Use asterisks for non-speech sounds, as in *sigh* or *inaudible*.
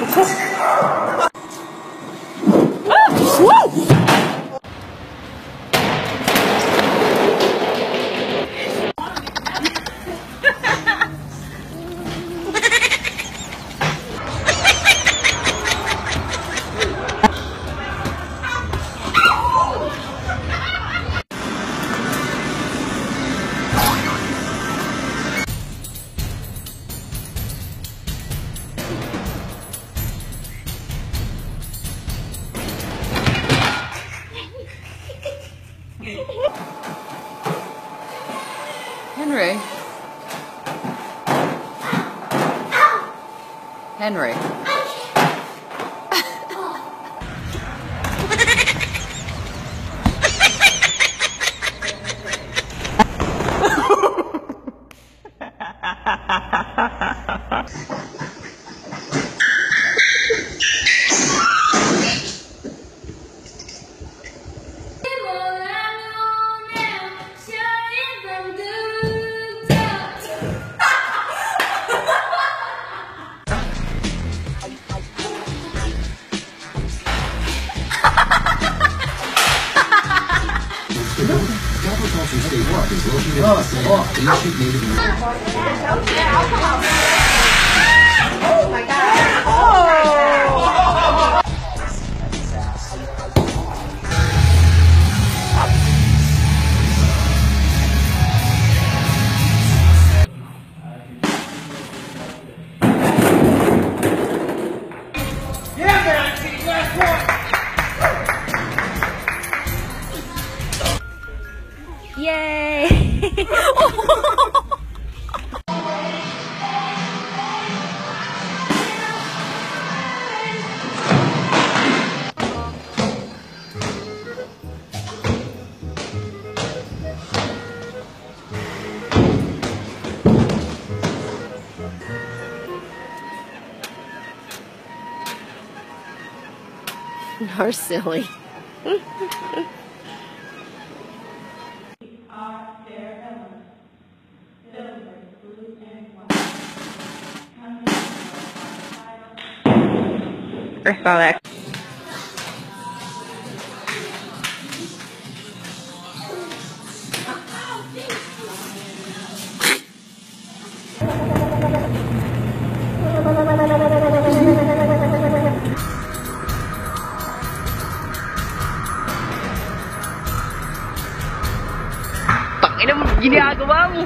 *laughs* ah! Woo! Henry. Henry. *laughs* 水是得？啊，得？小，好？*laughs* You're silly. I saw that. Ginagawa mo.